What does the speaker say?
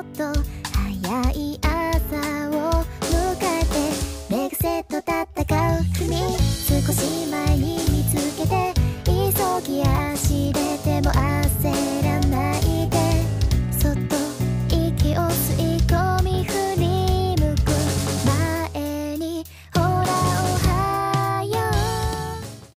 っと早い朝を迎えてメガセット戦う君少し